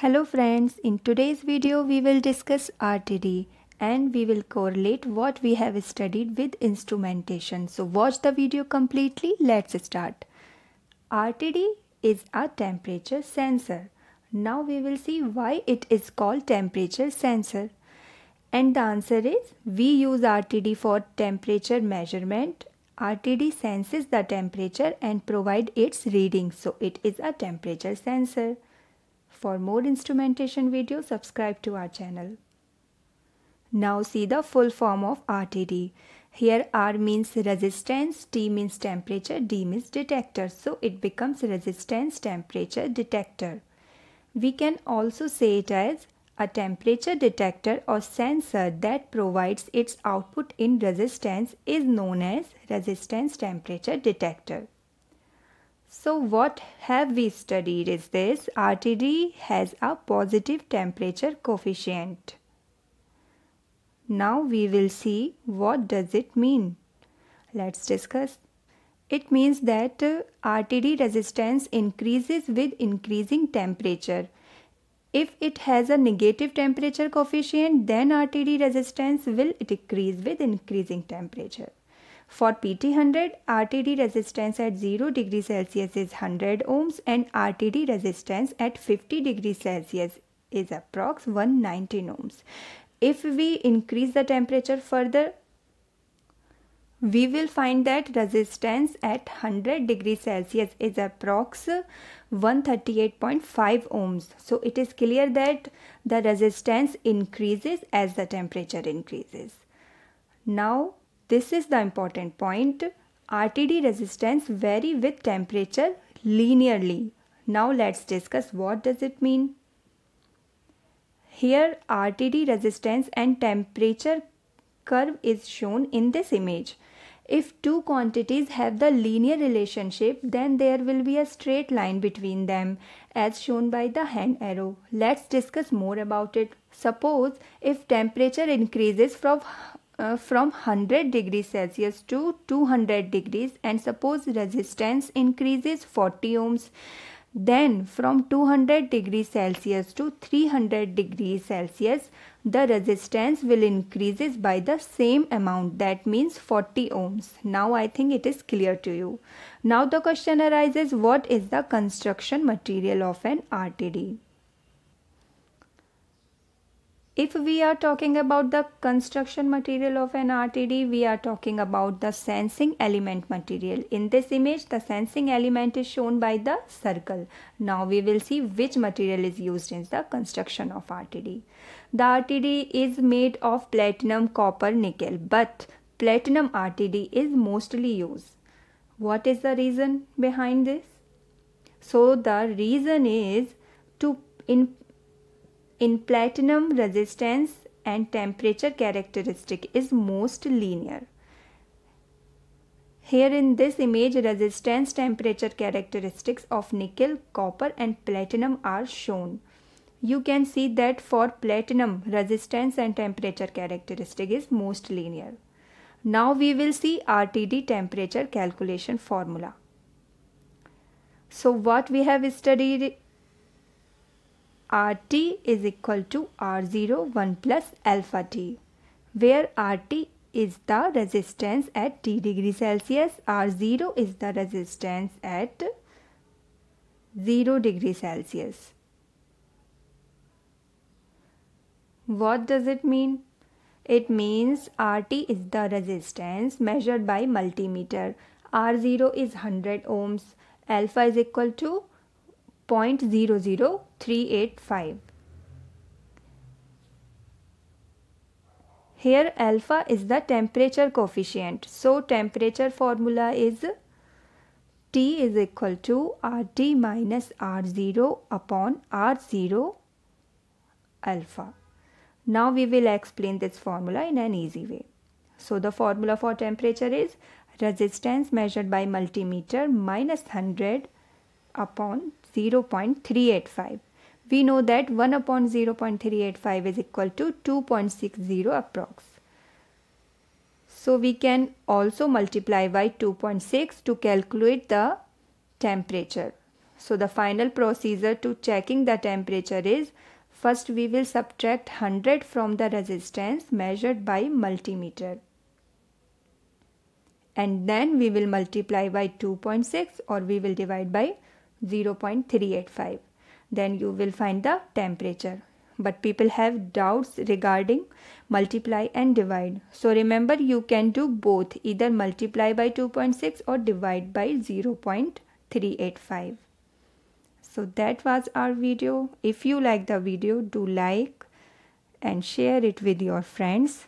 Hello friends, in today's video we will discuss RTD and we will correlate what we have studied with instrumentation. So watch the video completely. Let's start. RTD is a temperature sensor. Now we will see why it is called temperature sensor. And the answer is we use RTD for temperature measurement. RTD senses the temperature and provide its reading. So it is a temperature sensor. For more instrumentation videos, subscribe to our channel. Now see the full form of RTD. Here R means resistance, T means temperature, D means detector. So it becomes resistance temperature detector. We can also say it as a temperature detector or sensor that provides its output in resistance is known as resistance temperature detector. So what have we studied is this RTD has a positive temperature coefficient. Now we will see what does it mean. Let's discuss. It means that uh, RTD resistance increases with increasing temperature. If it has a negative temperature coefficient then RTD resistance will decrease with increasing temperature. For PT100, RTD resistance at 0 degree Celsius is 100 ohms and RTD resistance at 50 degree Celsius is approx 119 ohms. If we increase the temperature further, we will find that resistance at 100 degree Celsius is approx 138.5 ohms. So it is clear that the resistance increases as the temperature increases. Now this is the important point. RTD resistance vary with temperature linearly. Now let's discuss what does it mean. Here RTD resistance and temperature curve is shown in this image. If two quantities have the linear relationship, then there will be a straight line between them as shown by the hand arrow. Let's discuss more about it. Suppose if temperature increases from uh, from 100 degrees Celsius to 200 degrees and suppose resistance increases 40 ohms then from 200 degrees Celsius to 300 degrees Celsius the resistance will increases by the same amount that means 40 ohms. Now I think it is clear to you. Now the question arises what is the construction material of an RTD? If we are talking about the construction material of an RTD, we are talking about the sensing element material. In this image, the sensing element is shown by the circle. Now we will see which material is used in the construction of RTD. The RTD is made of platinum, copper, nickel, but platinum RTD is mostly used. What is the reason behind this? So the reason is to in in platinum resistance and temperature characteristic is most linear. Here in this image resistance temperature characteristics of nickel, copper and platinum are shown. You can see that for platinum resistance and temperature characteristic is most linear. Now we will see RTD temperature calculation formula. So what we have studied RT is equal to R0 1 plus alpha T where RT is the resistance at T degree Celsius R0 is the resistance at 0 degree Celsius. What does it mean? It means RT is the resistance measured by multimeter. R0 is 100 ohms. Alpha is equal to 0.00385. Here alpha is the temperature coefficient. So temperature formula is T is equal to RT minus R0 upon R0 alpha. Now we will explain this formula in an easy way. So the formula for temperature is resistance measured by multimeter minus 100 upon 0.385. We know that 1 upon 0.385 is equal to 2.60 approx. So we can also multiply by 2.6 to calculate the temperature. So the final procedure to checking the temperature is first we will subtract 100 from the resistance measured by multimeter and then we will multiply by 2.6 or we will divide by 0.385 then you will find the temperature. But people have doubts regarding multiply and divide. So remember you can do both. Either multiply by 2.6 or divide by 0.385 so that was our video. If you like the video do like and share it with your friends